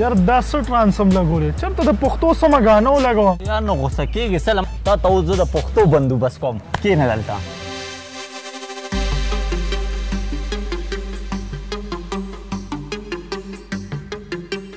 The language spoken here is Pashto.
یار دا څه ټرانسم لګولې چرته د پښتو سمه غانه ولګوم یار نو غوسه کېږي سلام تا ته اوس زه د پښتو بندوبست کوم کښېنه دلته